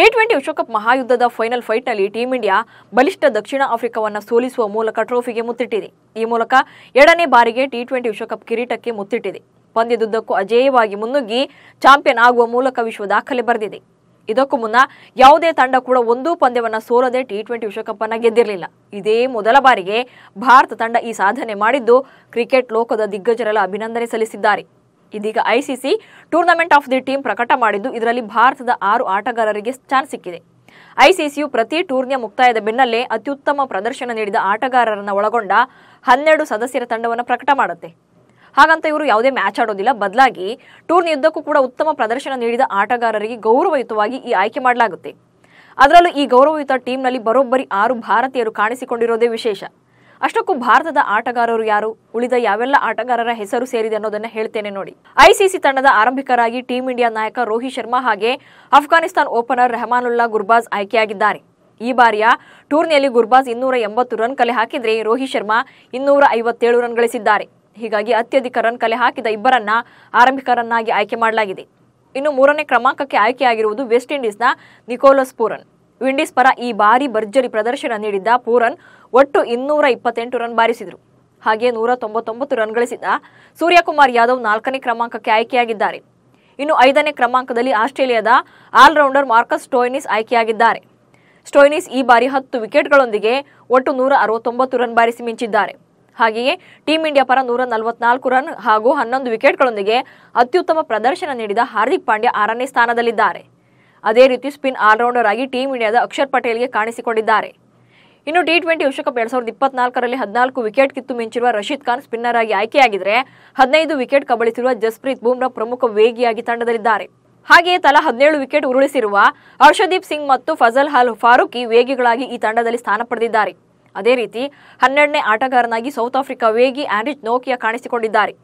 T twenty ವಿಶ್ವಕಪ್ ಮಹಾಯುದ್ಧದ final ಫೈಟ್ನಲ್ಲಿ team India ಬಲಿಷ್ಠ ದಕ್ಷಿಣ ಆಫ್ರಿಕಾವನ್ನು ಸೋಲಿಸುವ ಮೂಲಕ ಟ್ರೋಫಿಗೆ ಮುತ್ತಿಟ್ಟಿದೆ. ಈ ಮೂಲಕ ಎರಡನೇ ಬಾರಿಗೆ ಟಿ ಟ್ವೆಂಟಿ ವಿಶ್ವಕಪ್ ಕಿರೀಟಕ್ಕೆ ಮುತ್ತಿಟ್ಟಿದೆ. ಪಂದ್ಯದುದ್ದಕ್ಕೂ ಅಜೇಯವಾಗಿ ಮುನ್ನುಗ್ಗಿ ಚಾಂಪಿಯನ್ ಆಗುವ ಮೂಲಕ ವಿಶ್ವ ದಾಖಲೆ ಬರೆದಿದೆ. ಇದಕ್ಕೂ ಮುನ್ನ ಯಾವುದೇ ತಂಡ ಕೂಡ ಒಂದೂ ಪಂದ್ಯವನ್ನು ಸೋಲದೆ ಟಿ ಟ್ವೆಂಟಿ ವಿಶ್ವಕಪ್ ಅನ್ನು ಗೆದ್ದಿರಲಿಲ್ಲ. ಇದೇ ಮೊದಲ ಬಾರಿಗೆ ಭಾರತ ತಂಡ ಈ ಸಾಧನೆ ಮಾಡಿದ್ದು ಕ್ರಿಕೆಟ್ ಲೋಕದ ದಿಗ್ಗಜರೆಲ್ಲ ಅಭಿನಂದನೆ ಸಲ್ಲಿಸಿದ್ದಾರೆ. ಇದೀಗ ICC tournament of the team ಪ್ರಕಟ ಮಾಡಿದ್ದು, ಇದರಲ್ಲಿ ಭಾರತದ ಆರು ಆಟಗಾರರಿಗೆ ಚಾನ್ಸ್ ಸಿಕ್ಕಿದೆ. ಐಸಿಸಿಯು ಪ್ರತಿ ಟೂರ್ನಿಯ ಮುಕ್ತಾಯದ ಬೆನ್ನಲ್ಲೇ ಅತ್ಯುತ್ತಮ ಪ್ರದರ್ಶನ ನೀಡಿದ ಆಟಗಾರರನ್ನು ಒಳಗೊಂಡ ಹನ್ನೆರಡು ಸದಸ್ಯರ ತಂಡವನ್ನು ಪ್ರಕಟ ಮಾಡುತ್ತೆ. ಹಾಗಂತ ಇವರು ಯಾವುದೇ ಮ್ಯಾಚ್ ಆಡೋದಿಲ್ಲ. ಬದಲಾಗಿ ಟೂರ್ನಿಯುದ್ದಕ್ಕೂ ಕೂಡ ಉತ್ತಮ ಪ್ರದರ್ಶನ ನೀಡಿದ ಆಟಗಾರರಿಗೆ ಗೌರವಯುತವಾಗಿ ಈ ಆಯ್ಕೆ ಮಾಡಲಾಗುತ್ತೆ. ಅದರಲ್ಲೂ ಈ ಗೌರವಯುತ ಟೀಮ್ನಲ್ಲಿ ಬರೋಬ್ಬರಿ ಆರು ಭಾರತೀಯರು ಕಾಣಿಸಿಕೊಂಡಿರೋದೇ ವಿಶೇಷ. ಅಷ್ಟಕ್ಕೂ ಭಾರತದ ಆಟಗಾರರು ಯಾರು? ಉಳಿದ ಯಾವೆಲ್ಲ ಆಟಗಾರರ ಹೆಸರು ಸೇರಿದೆ ಅನ್ನೋದನ್ನ ಹೇಳ್ತೇನೆ ನೋಡಿ. ಐಸಿಸಿ ತಂಡದ ಆರಂಭಿಕರಾಗಿ ಟೀಂ ಇಂಡಿಯಾ ನಾಯಕ ರೋಹಿತ್ ಶರ್ಮಾ ಹಾಗೆ ಅಫ್ಘಾನಿಸ್ತಾನ್ ಓಪನರ್ ರೆಹಮಾನುಲ್ಲಾ ಗುರ್ಬಾಜ್ ಆಯ್ಕೆಯಾಗಿದ್ದಾರೆ. ಈ ಬಾರಿಯ ಟೂರ್ನಿಯಲ್ಲಿ ಗುರ್ಬಾಜ್ ಇನ್ನೂರ ಎಂಬತ್ತು ರನ್ ಕಲೆ ಹಾಕಿದ್ರೆ ರೋಹಿತ್ ಶರ್ಮಾ ಇನ್ನೂರ ಐವತ್ತೇಳು ರನ್ ಗಳಿಸಿದ್ದಾರೆ. ಹೀಗಾಗಿ ಅತ್ಯಧಿಕ ರನ್ ಕಲೆ ಹಾಕಿದ ಇಬ್ಬರನ್ನ ಆರಂಭಿಕರನ್ನಾಗಿ ಆಯ್ಕೆ ಮಾಡಲಾಗಿದೆ. ಇನ್ನು ಮೂರನೇ ಕ್ರಮಾಂಕಕ್ಕೆ ಆಯ್ಕೆಯಾಗಿರುವುದು ವೆಸ್ಟ್ ಇಂಡೀಸ್ನ ನಿಕೋಲಸ್ ಪೂರನ್. ವಿಂಡೀಸ್ ಪರ ಈ ಬಾರಿ ಭರ್ಜರಿ ಪ್ರದರ್ಶನ ನೀಡಿದ್ದ ಪೂರನ್ ಒಟ್ಟು ಇನ್ನೂರ ಇಪ್ಪತ್ತೆಂಟು ರನ್ ಬಾರಿಸಿದರು. ಹಾಗೆ ನೂರ ತೊಂಬತ್ತೊಂಬತ್ತು ರನ್ ಗಳಿಸಿದ ಸೂರ್ಯಕುಮಾರ್ ಯಾದವ್ ನಾಲ್ಕನೇ ಕ್ರಮಾಂಕಕ್ಕೆ ಆಯ್ಕೆಯಾಗಿದ್ದಾರೆ. ಇನ್ನು ಐದನೇ ಕ್ರಮಾಂಕದಲ್ಲಿ ಆಸ್ಟ್ರೇಲಿಯಾದ ಆಲ್ರೌಂಡರ್ ಮಾರ್ಕಸ್ ಸ್ಟೋಯ್ನಿಸ್ ಆಯ್ಕೆಯಾಗಿದ್ದಾರೆ. ಸ್ಟೋಯ್ನಿಸ್ ಈ ಬಾರಿ ಹತ್ತು ವಿಕೆಟ್ಗಳೊಂದಿಗೆ ಒಟ್ಟು ನೂರ ಅರವತ್ತೊಂಬತ್ತು ರನ್ ಬಾರಿಸಿ ಮಿಂಚಿದ್ದಾರೆ. ಹಾಗೆಯೇ ಟೀಂ ಇಂಡಿಯಾ ಪರ ನೂರ ನಲವತ್ನಾಲ್ಕು ರನ್ ಹಾಗೂ ಹನ್ನೊಂದು ವಿಕೆಟ್ಗಳೊಂದಿಗೆ ಅತ್ಯುತ್ತಮ ಪ್ರದರ್ಶನ ನೀಡಿದ ಹಾರ್ದಿಕ್ ಪಾಂಡ್ಯ ಆರನೇ ಸ್ಥಾನದಲ್ಲಿದ್ದಾರೆ. ಅದೇ ರೀತಿ ಸ್ಪಿನ್ ಆಲ್ರೌಂಡರ್ ಆಗಿ ಟೀಂ ಇಂಡಿಯಾದ ಅಕ್ಷರ್ ಪಟೇಲ್ಗೆ ಕಾಣಿಸಿಕೊಂಡಿದ್ದಾರೆ. ಇನ್ನು ಟಿ ಟ್ವೆಂಟಿ ವಿಶ್ವಕಪ್ ಎರಡ್ ಸಾವಿರದ ಇಪ್ಪತ್ನಾಲ್ಕರಲ್ಲಿ ಹದಿನಾಲ್ಕು ವಿಕೆಟ್ ಕಿತ್ತು ಮಿಂಚಿರುವ ರಶೀದ್ ಖಾನ್ ಸ್ಪಿನ್ನರ್ ಆಗಿ ಆಯ್ಕೆಯಾಗಿದ್ದರೆ ಹದಿನೈದು ವಿಕೆಟ್ ಕಬಳಿಸಿರುವ ಜಸ್ಪ್ರೀತ್ ಬೂಮ್ರಾ ಪ್ರಮುಖ ವೇಗಿಯಾಗಿ ತಂಡದಲ್ಲಿದ್ದಾರೆ. ಹಾಗೆಯೇ ತಲಾ ಹದಿನೇಳು ವಿಕೆಟ್ ಉರುಳಿಸಿರುವ ಹರ್ಷದೀಪ್ ಸಿಂಗ್ ಮತ್ತು ಫಜಲ್ ಹಾಲ್ ಫಾರೂಕಿ ವೇಗಿಗಳಾಗಿ ಈ ತಂಡದಲ್ಲಿ ಸ್ಥಾನ ಪಡೆದಿದ್ದಾರೆ. ಅದೇ ರೀತಿ ಹನ್ನೆರಡನೇ ಆಟಗಾರನಾಗಿ ಸೌತ್ ಆಫ್ರಿಕಾ ವೇಗಿ ಆಂಡ್ರಿಚ್ ನೋಕಿಯಾ ಕಾಣಿಸಿಕೊಂಡಿದ್ದಾರೆ.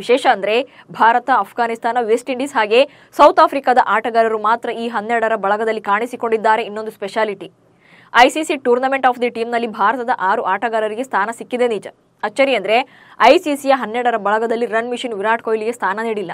ವಿಶೇಷ ಅಂದ್ರೆ ಭಾರತ ಅಫ್ಘಾನಿಸ್ತಾನ ವೆಸ್ಟ್ ಇಂಡೀಸ್ ಹಾಗೆ ಸೌತ್ ಆಫ್ರಿಕಾದ ಆಟಗಾರರು ಮಾತ್ರ ಈ ಹನ್ನೆರಡರ ಬಳಗದಲ್ಲಿ ಕಾಣಿಸಿಕೊಂಡಿದ್ದಾರೆ ಇನ್ನೊಂದು speciality. ICC tournament of the ಟೀಮ್ನಲ್ಲಿ ಭಾರತದ ಆರು ಆಟಗಾರರಿಗೆ ಸ್ಥಾನ ಸಿಕ್ಕಿದೆ ನಿಜ. ಅಚ್ಚರಿ ಅಂದ್ರೆ ಐಸಿಸಿಯ ಹನ್ನೆರಡರ ಬಳಗದಲ್ಲಿ ರನ್ ಮಿಷನ್ ವಿರಾಟ್ ಕೊಹ್ಲಿಗೆ ಸ್ಥಾನ ನೀಡಿಲ್ಲ.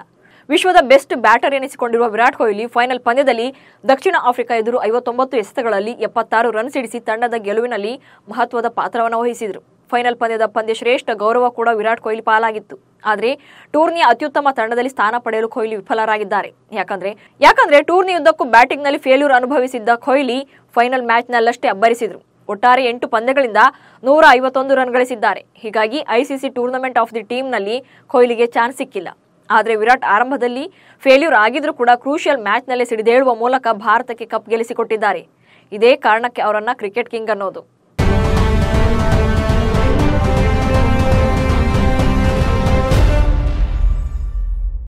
ವಿಶ್ವದ ಬೆಸ್ಟ್ ಬ್ಯಾಟರ್ ಎನಿಸಿಕೊಂಡಿರುವ ವಿರಾಟ್ ಕೊಹ್ಲಿ ಫೈನಲ್ ಪಂದ್ಯದಲ್ಲಿ ದಕ್ಷಿಣ ಆಫ್ರಿಕಾ ಎದುರು ಐವತ್ತೊಂಬತ್ತು ಎಸೆತಗಳಲ್ಲಿ ಎಪ್ಪತ್ತಾರು ರನ್ ಸಿಡಿಸಿ ತಂಡದ ಗೆಲುವಿನಲ್ಲಿ ಮಹತ್ವದ ಪಾತ್ರವನ್ನು ವಹಿಸಿದರು. ಫೈನಲ್ ಪಂದ್ಯದ ಪಂದ್ಯ ಶ್ರೇಷ್ಠ ಗೌರವ ಕೂಡ ವಿರಾಟ್ ಕೊಹ್ಲಿ ಪಾಲಾಗಿತ್ತು. ಆದರೆ ಟೂರ್ನಿಯ ಅತ್ಯುತ್ತಮ ತಂಡದಲ್ಲಿ ಸ್ಥಾನ ಪಡೆಯಲು ಕೊಹ್ಲಿ ವಿಫಲರಾಗಿದ್ದಾರೆ. ಯಾಕಂದ್ರೆ ಯಾಕಂದ್ರೆ ಟೂರ್ನಿಯುದ್ದಕ್ಕೂ ಬ್ಯಾಟಿಂಗ್ನಲ್ಲಿ ಫೇಲ್ಯೂರ್ ಅನುಭವಿಸಿದ್ದ ಕೊಹ್ಲಿ ಫೈನಲ್ ಮ್ಯಾಚ್ನಲ್ಲಷ್ಟೇ ಅಬ್ಬರಿಸಿದರು. ಒಟ್ಟಾರೆ ಎಂಟು ಪಂದ್ಯಗಳಿಂದ ನೂರ ಐವತ್ತೊಂದು ರನ್ ಗಳಿಸಿದ್ದಾರೆ. ಹೀಗಾಗಿ ಐಸಿಸಿ ಟೂರ್ನಮೆಂಟ್ ಆಫ್ ದಿ ಟೀಮ್ನಲ್ಲಿ ಕೊಹ್ಲಿಗೆ ಚಾನ್ಸ್ ಸಿಕ್ಕಿಲ್ಲ. ಆದರೆ ವಿರಾಟ್ ಆರಂಭದಲ್ಲಿ ಫೇಲ್ಯೂರ್ ಆಗಿದ್ರೂ ಕೂಡ ಕ್ರೂಷಿಯಲ್ ಮ್ಯಾಚ್ನಲ್ಲಿ ಸಿಡಿದೇಳುವ ಮೂಲಕ ಭಾರತಕ್ಕೆ ಕಪ್ ಗೆಲ್ಲಿಸಿಕೊಟ್ಟಿದ್ದಾರೆ. ಇದೇ ಕಾರಣಕ್ಕೆ ಅವರನ್ನ ಕ್ರಿಕೆಟ್ ಕಿಂಗ್ ಅನ್ನೋದು.